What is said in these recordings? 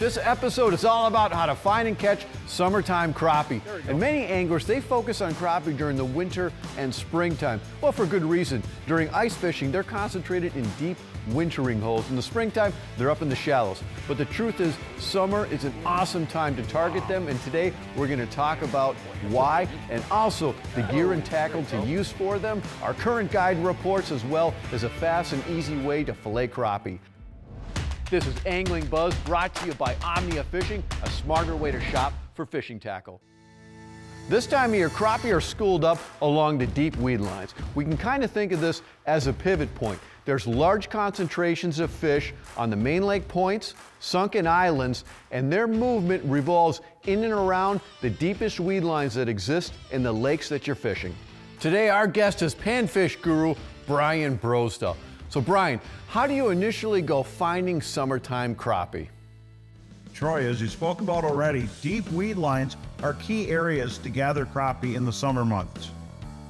This episode is all about how to find and catch summertime crappie. And many anglers, they focus on crappie during the winter and springtime. Well, for good reason. During ice fishing, they're concentrated in deep wintering holes. In the springtime, they're up in the shallows. But the truth is, summer is an awesome time to target them. And today, we're going to talk about why and also the gear and tackle to use for them, our current guide reports, as well as a fast and easy way to fillet crappie. This is Angling Buzz brought to you by Omnia Fishing, a smarter way to shop for fishing tackle. This time of year, crappie are schooled up along the deep weed lines. We can kind of think of this as a pivot point. There's large concentrations of fish on the main lake points, sunken islands, and their movement revolves in and around the deepest weed lines that exist in the lakes that you're fishing. Today, our guest is panfish guru Brian Brosdahl. So Brian, how do you initially go finding summertime crappie? Troy, as you spoke about already, deep weed lines are key areas to gather crappie in the summer months.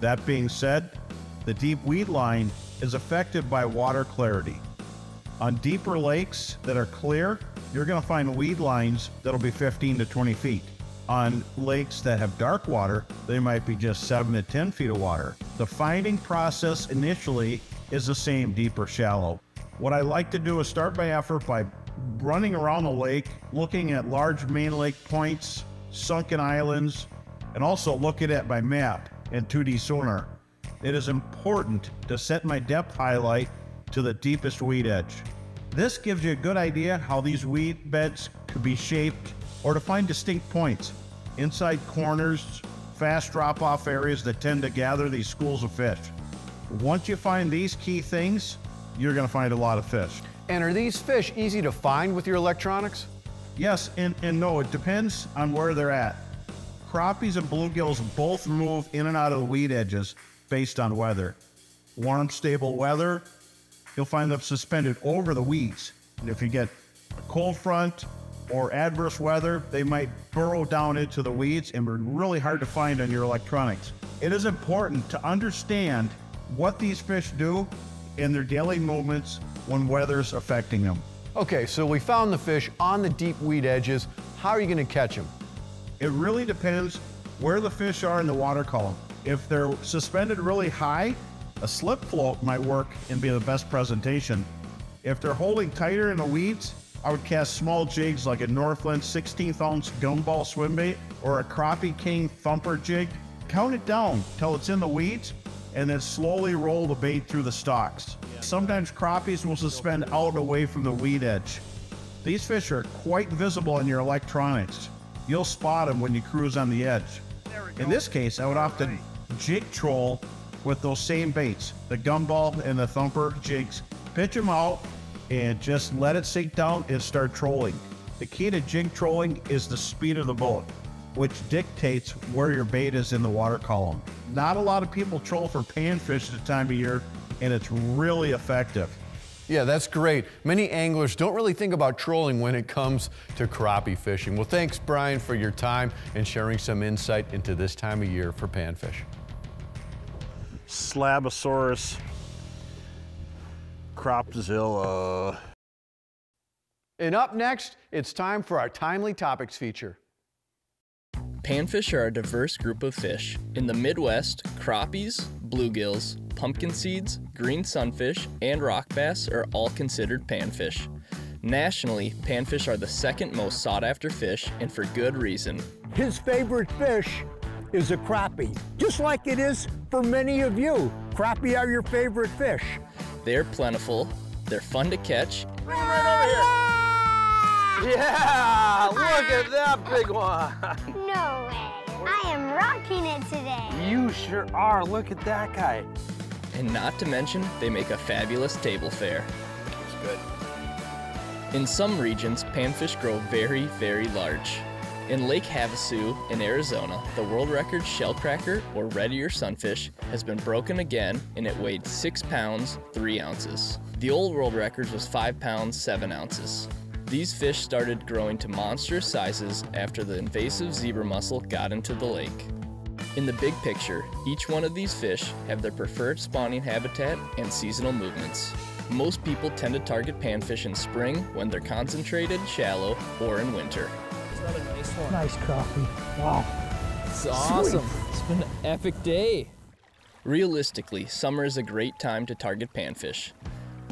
That being said, the deep weed line is affected by water clarity. On deeper lakes that are clear, you're going to find weed lines that'll be 15 to 20 feet. On lakes that have dark water, they might be just 7 to 10 feet of water. The finding process initially is the same, deep or shallow. What I like to do is start my effort by running around the lake, looking at large main lake points, sunken islands, and also looking at my map and 2D sonar. It is important to set my depth highlight to the deepest weed edge. This gives you a good idea how these weed beds could be shaped or to find distinct points inside corners, fast drop off areas that tend to gather these schools of fish. Once you find these key things, you're going to find a lot of fish. And are these fish easy to find with your electronics? Yes and, and no, it depends on where they're at. Crappies and bluegills both move in and out of the weed edges based on weather. Warm, stable weather, you'll find them suspended over the weeds. And if you get a cold front or adverse weather, they might burrow down into the weeds and be really hard to find on your electronics. It is important to understand what these fish do in their daily movements when weather's affecting them. Okay, so we found the fish on the deep weed edges. How are you going to catch them? It really depends where the fish are in the water column. If they're suspended really high, a slip float might work and be the best presentation. If they're holding tighter in the weeds, I would cast small jigs like a Northland 16th ounce gumball swim bait or a Crappie King thumper jig. Count it down till it's in the weeds and then slowly roll the bait through the stalks. Sometimes crappies will suspend out away from the weed edge. These fish are quite visible in your electronics. You'll spot them when you cruise on the edge. In this case, I would often jig troll with those same baits, the gumball and the thumper jigs. Pitch them out and just let it sink down and start trolling. The key to jig trolling is the speed of the boat, which dictates where your bait is in the water column. Not a lot of people troll for panfish at the time of year, and it's really effective. Yeah, that's great. Many anglers don't really think about trolling when it comes to crappie fishing. Well, thanks, Brian, for your time and sharing some insight into this time of year for panfish. Slabosaurus cropzilla. And up next, it's time for our Timely Topics feature. Panfish are a diverse group of fish. In the Midwest, crappies, bluegills, pumpkin seeds, green sunfish, and rock bass are all considered panfish. Nationally, panfish are the second most sought after fish, and for good reason. His favorite fish is a crappie, just like it is for many of you. Crappie are your favorite fish. They're plentiful, they're fun to catch, Yeah, look at uh, that big one. No way. I am rocking it today. You sure are. Look at that guy. and not to mention, they make a fabulous table fare. It's good. In some regions, panfish grow very, very large. In Lake Havasu in Arizona, the world record shellcracker or red ear sunfish has been broken again and it weighed 6 pounds 3 ounces. The old world record was 5 pounds 7 ounces. These fish started growing to monstrous sizes after the invasive zebra mussel got into the lake. In the big picture, each one of these fish have their preferred spawning habitat and seasonal movements. Most people tend to target panfish in spring when they're concentrated, shallow, or in winter. Nice crappie. Wow. It's awesome. It's been an epic day. Realistically, summer is a great time to target panfish.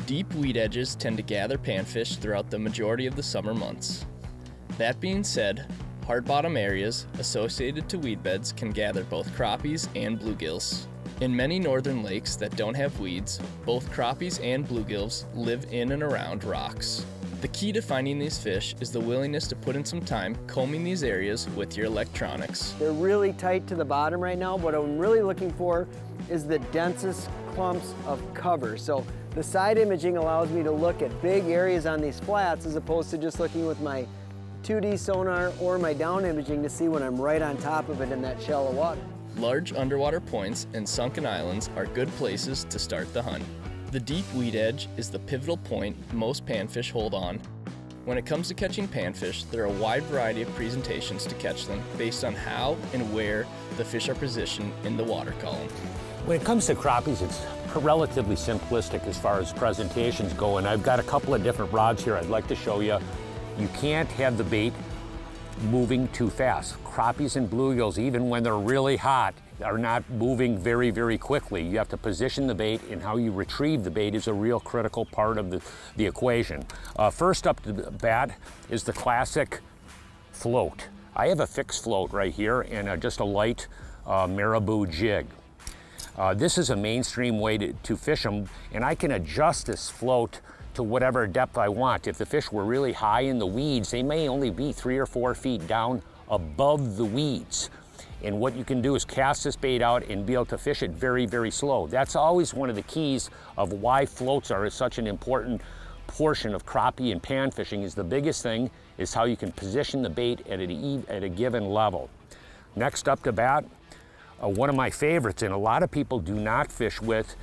Deep weed edges tend to gather panfish throughout the majority of the summer months. That being said, hard bottom areas associated to weed beds can gather both crappies and bluegills. In many northern lakes that don't have weeds, both crappies and bluegills live in and around rocks. The key to finding these fish is the willingness to put in some time combing these areas with your electronics. They're really tight to the bottom right now. What I'm really looking for is the densest clumps of cover. So the side imaging allows me to look at big areas on these flats as opposed to just looking with my 2D sonar or my down imaging to see when I'm right on top of it in that shallow water. Large underwater points and sunken islands are good places to start the hunt. The deep weed edge is the pivotal point most panfish hold on. When it comes to catching panfish, there are a wide variety of presentations to catch them based on how and where the fish are positioned in the water column. When it comes to crappies, it's relatively simplistic as far as presentations go, and I've got a couple of different rods here I'd like to show you. You can't have the bait moving too fast. Crappies and bluegills, even when they're really hot, are not moving very, very quickly. You have to position the bait and how you retrieve the bait is a real critical part of the, the equation. Uh, first up to the bat is the classic float. I have a fixed float right here and uh, just a light uh, marabou jig. Uh, this is a mainstream way to, to fish them and I can adjust this float to whatever depth I want. If the fish were really high in the weeds, they may only be three or four feet down above the weeds. And what you can do is cast this bait out and be able to fish it very, very slow. That's always one of the keys of why floats are such an important portion of crappie and pan fishing is the biggest thing is how you can position the bait at a, at a given level. Next up to bat, uh, one of my favorites and a lot of people do not fish with,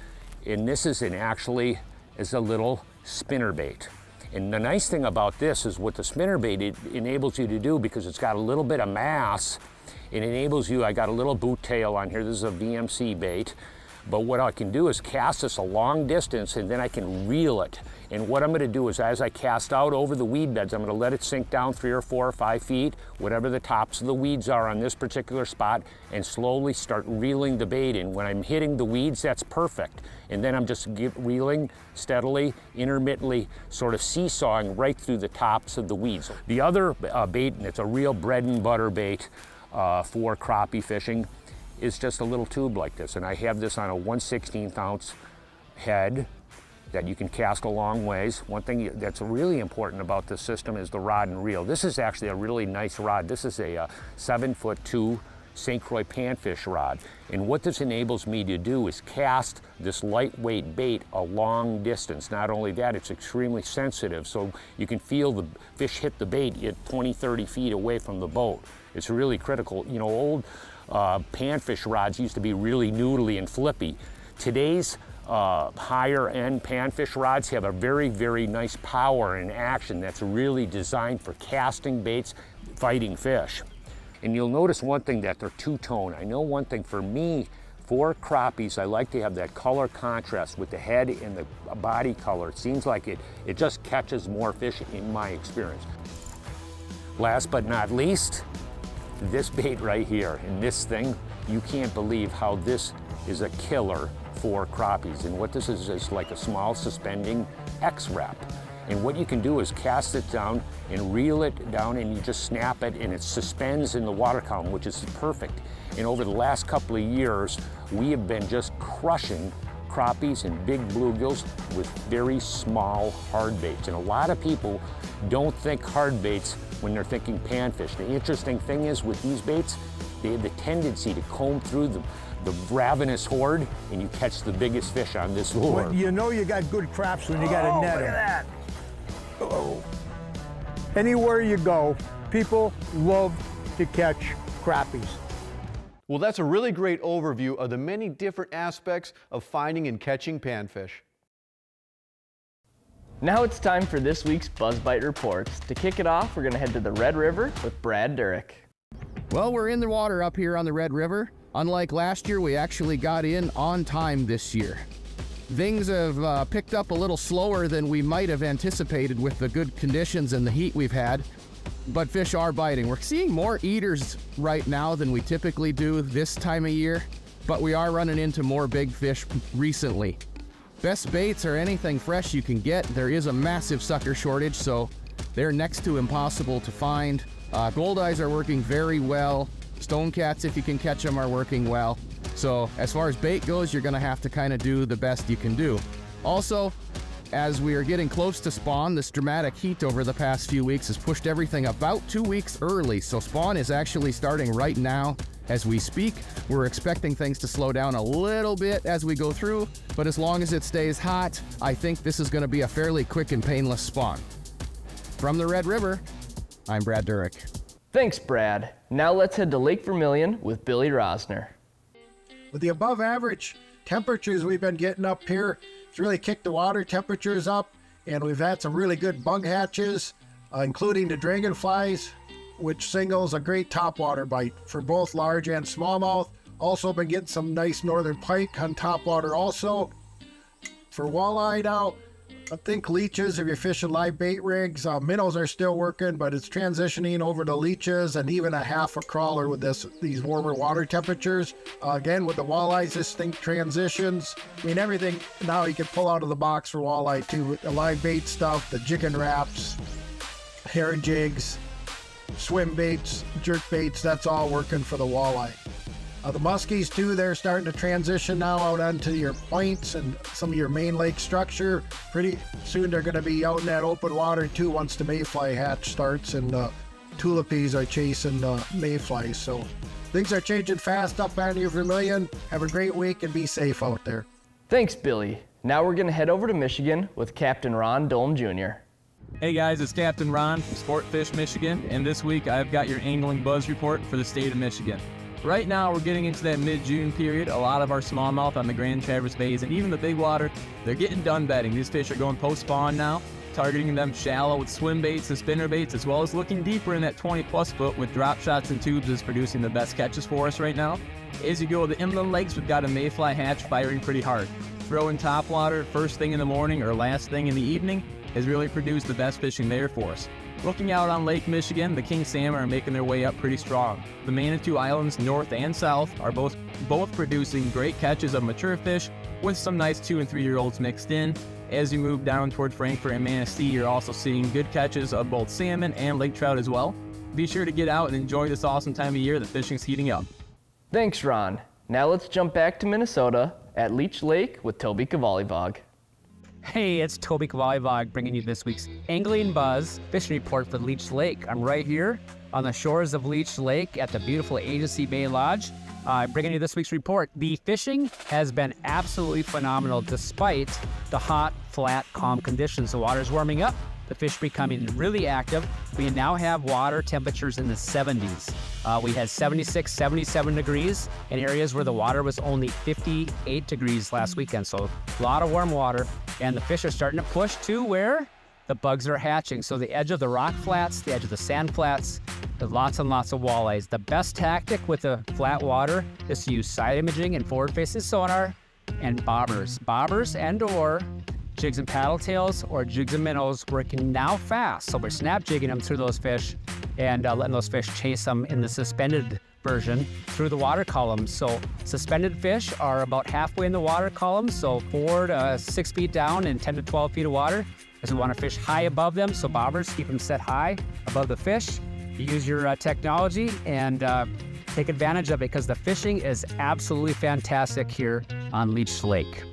and this is an actually is a little spinner bait. And the nice thing about this is what the spinner bait it enables you to do because it's got a little bit of mass it enables you, I got a little boot tail on here, this is a VMC bait, but what I can do is cast this a long distance and then I can reel it. And what I'm gonna do is as I cast out over the weed beds, I'm gonna let it sink down three or four or five feet, whatever the tops of the weeds are on this particular spot, and slowly start reeling the bait in. When I'm hitting the weeds, that's perfect. And then I'm just reeling steadily, intermittently, sort of seesawing right through the tops of the weeds. The other uh, bait, and it's a real bread and butter bait, uh, for crappie fishing is just a little tube like this. And I have this on a 1 16th ounce head that you can cast a long ways. One thing that's really important about this system is the rod and reel. This is actually a really nice rod. This is a, a uh, seven foot two St. Croix panfish rod. And what this enables me to do is cast this lightweight bait a long distance. Not only that, it's extremely sensitive, so you can feel the fish hit the bait at 20, 30 feet away from the boat. It's really critical. You know, old uh, panfish rods used to be really noodly and flippy. Today's uh, higher end panfish rods have a very, very nice power and action that's really designed for casting baits, fighting fish. And you'll notice one thing that they're two-tone. I know one thing for me, for crappies, I like to have that color contrast with the head and the body color. It seems like it, it just catches more fish in my experience. Last but not least, this bait right here. And this thing, you can't believe how this is a killer for crappies. And what this is, is like a small suspending X-Rap. And what you can do is cast it down and reel it down and you just snap it and it suspends in the water column, which is perfect. And over the last couple of years, we have been just crushing crappies and big bluegills with very small hard baits. And a lot of people don't think hard baits when they're thinking panfish. The interesting thing is with these baits, they have the tendency to comb through the, the ravenous horde and you catch the biggest fish on this lure. Well, you know you got good craps when you got oh, a net. Look at that. Oh. Anywhere you go, people love to catch crappies. Well, that's a really great overview of the many different aspects of finding and catching panfish. Now it's time for this week's Buzzbite Reports. To kick it off, we're going to head to the Red River with Brad Durick. Well, we're in the water up here on the Red River. Unlike last year, we actually got in on time this year. things have uh, picked up a little slower than we might have anticipated with the good conditions and the heat we've had. But fish are biting. We're seeing more eaters right now than we typically do this time of year, but we are running into more big fish recently. Best baits are anything fresh you can get. There is a massive sucker shortage, so they're next to impossible to find. Uh, goldeyes are working very well. Stone cats, if you can catch them, are working well. So as far as bait goes, you're gonna have to kind of do the best you can do. Also, as we are getting close to spawn, this dramatic heat over the past few weeks has pushed everything about two weeks early. So spawn is actually starting right now as we speak. We're expecting things to slow down a little bit as we go through, but as long as it stays hot, I think this is gonna be a fairly quick and painless spawn. From the Red River, I'm Brad Durick. Thanks, Brad. Now let's head to Lake Vermilion with Billy Rosner. With the above average temperatures we've been getting up here, it's really kicked the water temperatures up, and we've had some really good bug hatches, uh, including the dragonflies, which singles a great topwater bite for both large and smallmouth. Also been getting some nice northern pike on topwater also. For walleye now, I think leeches, if you're fishing live bait rigs, uh, minnows are still working, but it's transitioning over to leeches and even a half a crawler with this these warmer water temperatures. Uh, again, with the walleyes, this thing transitions. I mean, everything now you can pull out of the box for walleye too. With the live bait stuff, the jigging Raps, hair jigs, swim baits, jerk baits, that's all working for the walleye. Uh, the muskies too, they're starting to transition now out onto your points and some of your main lake structure. Pretty soon they're going to be out in that open water too once the mayfly hatch starts and uh, tulipies are chasing uh, mayflies. So things are changing fast up on your Vermilion. Have a great week and be safe out there. Thanks, Billy. Now we're going to head over to Michigan with Captain Ron Dome Jr. Hey guys, it's Captain Ron from Sportfish Michigan, and this week I've got your angling buzz report for the state of Michigan. Right now, we're getting into that mid-June period. A lot of our smallmouth on the Grand Traverse Bays and even the big water, they're getting done bedding. These fish are going post-spawn now, targeting them shallow with swim baits and spinner baits, as well as looking deeper in that 20-plus foot with drop shots and tubes is producing the best catches for us right now. As you go to the inland lakes, we've got a mayfly hatch firing pretty hard. Throwing top water first thing in the morning or last thing in the evening has really produced the best fishing there for us. Looking out on Lake Michigan, the king salmon are making their way up pretty strong. The Manitou Islands, north and south, are both both producing great catches of mature fish with some nice two and three year olds mixed in. As you move down toward Frankfort and Manistee, you're also seeing good catches of both salmon and lake trout as well. Be sure to get out and enjoy this awesome time of year that fishing's heating up. Thanks, Ron. Now let's jump back to Minnesota at Leech Lake with Toby Kvalevog. Hey, it's Toby Kvalevog bringing you this week's Angling Buzz fishing report for Leech Lake. I'm right here on the shores of Leech Lake at the beautiful Agency Bay Lodge. I'm uh, bringing you this week's report. The fishing has been absolutely phenomenal despite the hot, flat, calm conditions. The water's warming up, the fish becoming really active. We now have water temperatures in the 70s. Uh, we had 76, 77 degrees in areas where the water was only 58 degrees last weekend. So a lot of warm water, and the fish are starting to push to where the bugs are hatching. So the edge of the rock flats, the edge of the sand flats, lots and lots of walleyes. The best tactic with the flat water is to use side imaging and forward facing sonar and bobbers. Bobbers and or jigs and paddle tails or jigs and minnows working now fast. So we're snap jigging them through those fish and uh, letting those fish chase them in the suspended version through the water column. So suspended fish are about halfway in the water column, so four to six feet down and 10 to 12 feet of water. Because we want to fish high above them, so bobbers keep them set high above the fish. You use your uh, technology and uh, take advantage of it because the fishing is absolutely fantastic here on Leech Lake.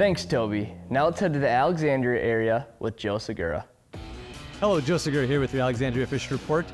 Thanks, Toby. Now let's head to the Alexandria area with Joe Segura. Hello, Joe Segura here with the Alexandria Fish Report.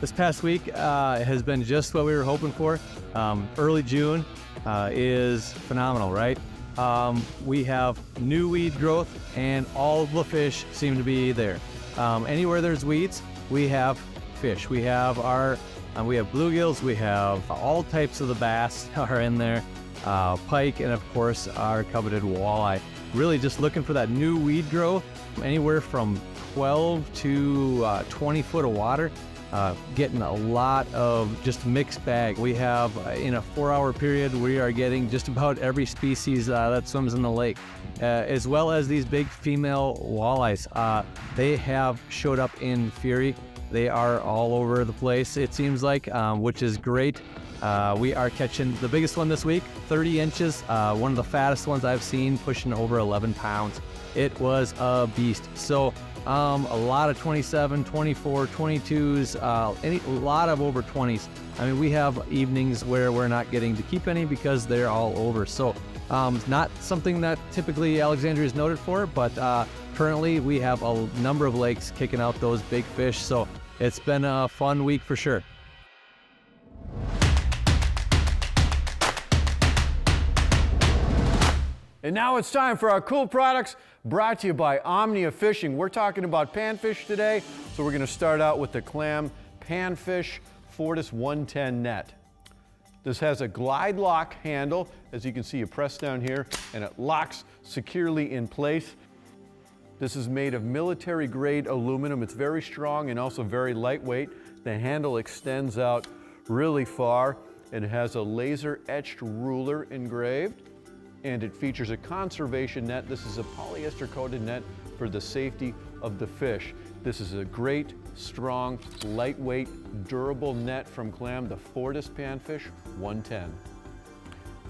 This past week uh, has been just what we were hoping for. Um, early June uh, is phenomenal, right? Um, we have new weed growth and all the fish seem to be there. Um, anywhere there's weeds, we have fish. We have our, uh, we have bluegills, we have all types of the bass are in there uh, pike, and of course our coveted walleye. Really just looking for that new weed growth, anywhere from 12 to uh, 20 foot of water. uh, getting a lot of just mixed bag. We have uh, in a four-hour period, we are getting just about every species uh, that swims in the lake, uh, as well as these big female walleyes. Uh, they have showed up in fury. They are all over the place, it seems like, um, which is great. Uh, we are catching the biggest one this week, 30 inches, uh, one of the fattest ones I've seen, pushing over 11 pounds. It was a beast. So um, a lot of 27, 24, 22s, uh, any, a lot of over 20s. I mean, we have evenings where we're not getting to keep any because they're all over. So um, not something that typically Alexandria is noted for, but uh, currently we have a number of lakes kicking out those big fish. So it's been a fun week for sure. And now it's time for our cool products brought to you by Omnia Fishing. We're talking about panfish today, so we're going to start out with the Clam Panfish Fortis 110 net. This has a glide lock handle. As you can see, you press down here and it locks securely in place. This is made of military grade aluminum. It's very strong and also very lightweight. The handle extends out really far. And it has a laser etched ruler engraved and it features a conservation net. This is a polyester coated net for the safety of the fish. This is a great, strong, lightweight, durable net from Clam, the Fortis Panfish 110.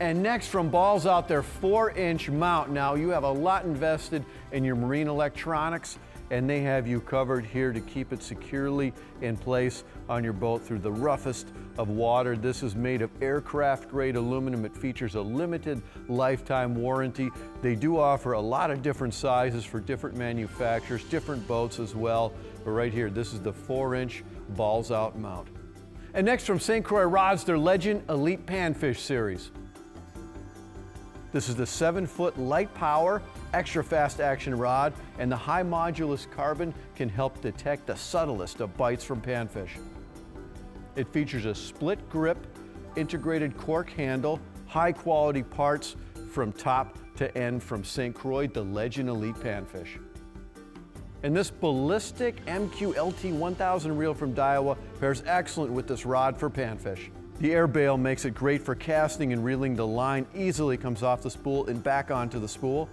And next from Balzout, their four inch mount. Now you have a lot invested in your marine electronics and they have you covered here to keep it securely in place on your boat through the roughest of water. This is made of aircraft grade aluminum. It features a limited lifetime warranty. They do offer a lot of different sizes for different manufacturers, different boats as well. But right here, this is the four inch Balzout mount. And next from St. Croix Rods, their Legend Elite Panfish series. This is the seven foot light power, extra fast action rod, and the high modulus carbon can help detect the subtlest of bites from panfish. It features a split grip, integrated cork handle, high quality parts from top to end from St. Croix, the Legend Elite Panfish. And this ballistic MQ-LT 1000 reel from Daiwa pairs excellent with this rod for panfish. The air bail makes it great for casting and reeling. The line easily comes off the spool and back onto the spool.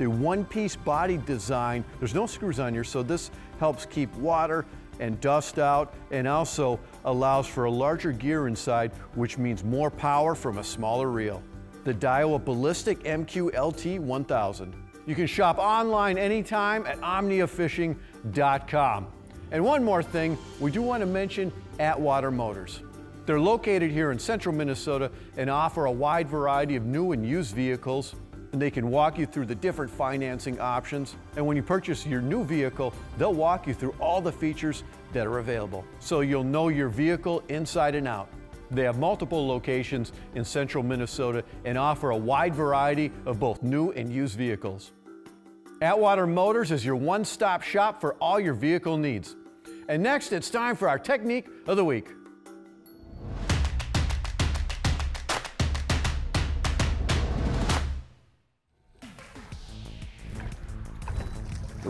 The one-piece body design, there's no screws on here, so this helps keep water and dust out and also allows for a larger gear inside, which means more power from a smaller reel. The Daiwa Ballistic MQ LT 1000. You can shop online anytime at omniafishing.com. And one more thing, we do want to mention Atwater Motors. They're located here in central Minnesota and offer a wide variety of new and used vehicles. And they can walk you through the different financing options. And when you purchase your new vehicle, they'll walk you through all the features that are available. So you'll know your vehicle inside and out. They have multiple locations in central Minnesota and offer a wide variety of both new and used vehicles. Atwater Motors is your one-stop shop for all your vehicle needs. And next, it's time for our technique of the week.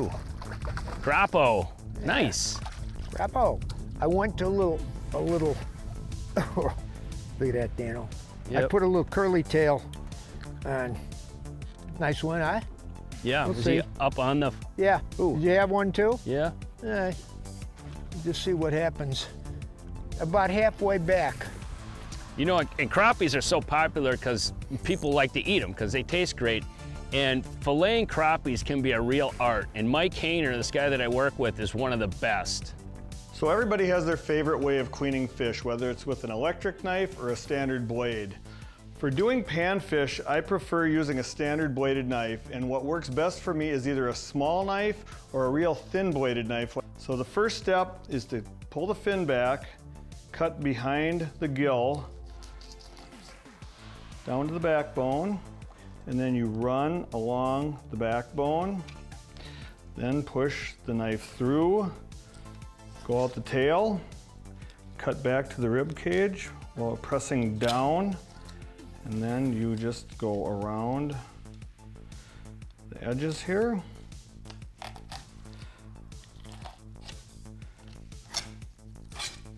Ooh. Grappo. Nice. Grappo. I went to a little, a little, look at that, Dano. I put a little curly tail on. Nice one, huh? Yeah. We'll see. up on the? Yeah. Did you have one too? Yeah. Yeah. Just see what happens. About halfway back. You know, and crappies are so popular because people like to eat them because they taste great. And filleting crappies can be a real art. And Mike Hehner, this guy that I work with, is one of the best. So everybody has their favorite way of cleaning fish, whether it's with an electric knife or a standard blade. For doing panfish, I prefer using a standard bladed knife, and what works best for me is either a small knife or a real thin bladed knife. So the first step is to pull the fin back, cut behind the gill, down to the backbone, and then you run along the backbone, then push the knife through, go out the tail, cut back to the rib cage while pressing down, and then you just go around the edges here.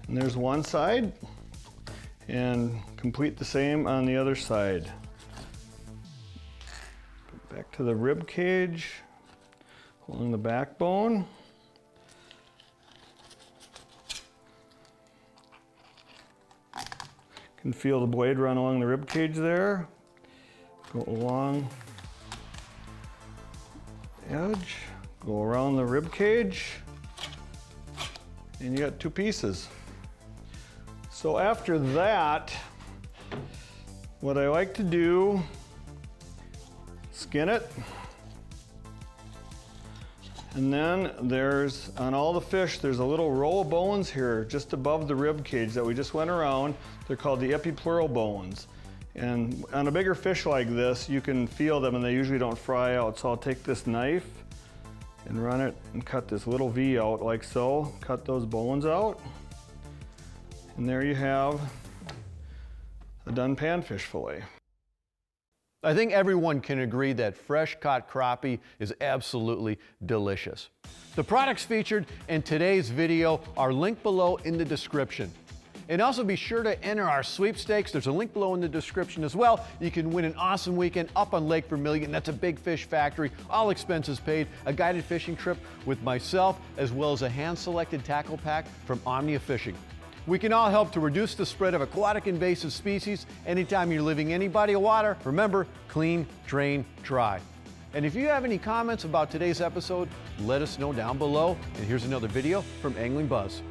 And there's one side. And complete the same on the other side. Back to the rib cage, along the backbone. Can feel the blade run along the rib cage there. Go along edge, go around the rib cage, and you got two pieces. So after that, what I like to do, skin it. And then there's, on all the fish, there's a little row of bones here just above the rib cage that we just went around. They're called the epipleural bones. And on a bigger fish like this, you can feel them and they usually don't fry out. So I'll take this knife and run it and cut this little V out like so. Cut those bones out. And there you have a done panfish fillet. I think everyone can agree that fresh caught crappie is absolutely delicious. The products featured in today's video are linked below in the description. And also be sure to enter our sweepstakes. There's a link below in the description as well. You can win an awesome weekend up on Lake Vermilion. That's a big fish factory, all expenses paid, a guided fishing trip with myself, as well as a hand-selected tackle pack from Omnia Fishing. We can all help to reduce the spread of aquatic invasive species anytime you're leaving any body of water. Remember, clean, drain, dry. And if you have any comments about today's episode, let us know down below. And here's another video from Angling Buzz.